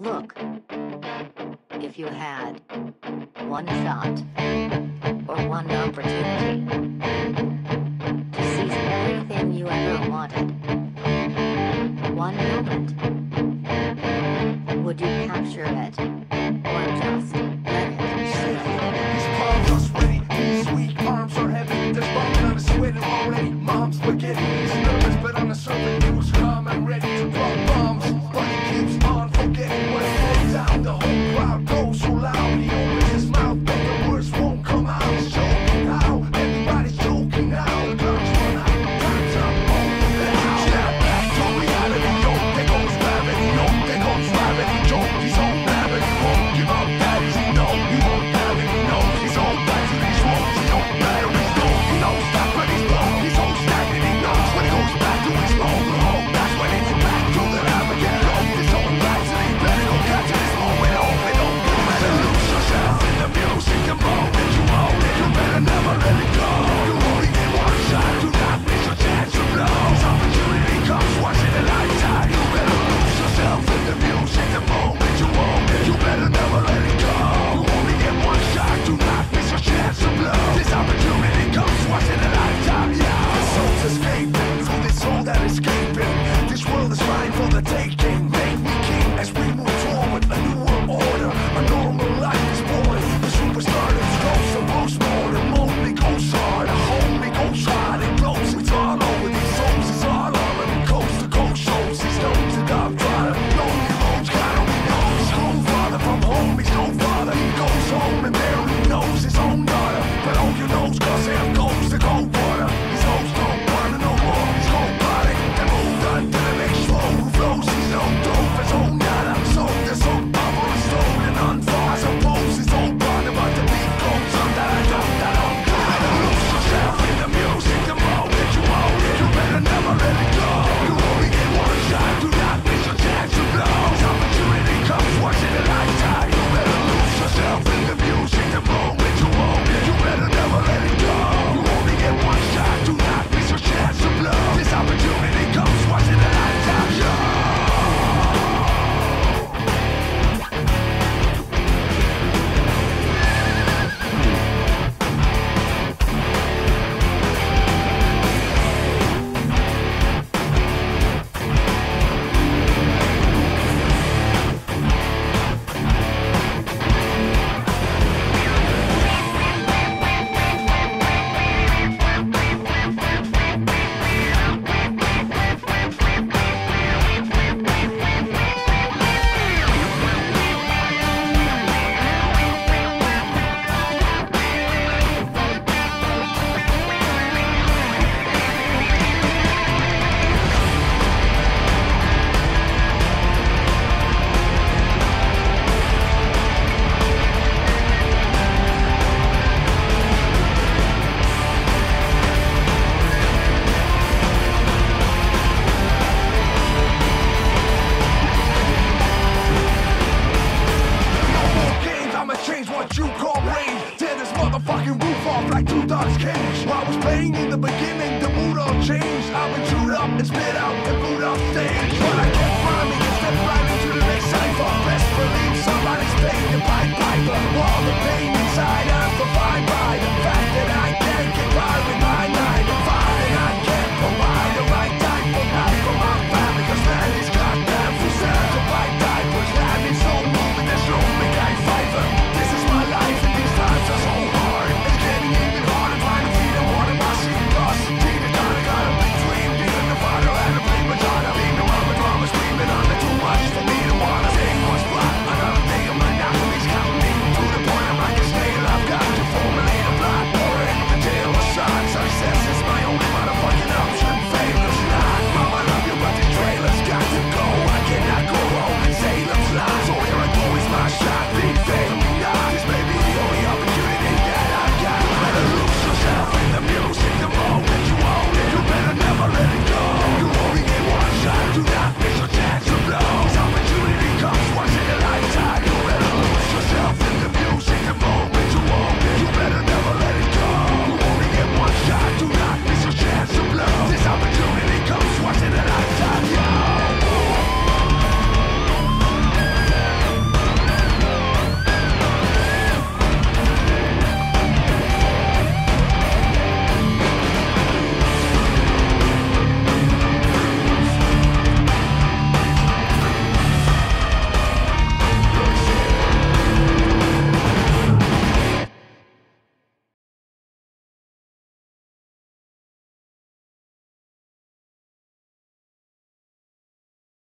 Look. If you had one shot or one opportunity Don't cause him off like two dogs' cage. I was playing in the beginning.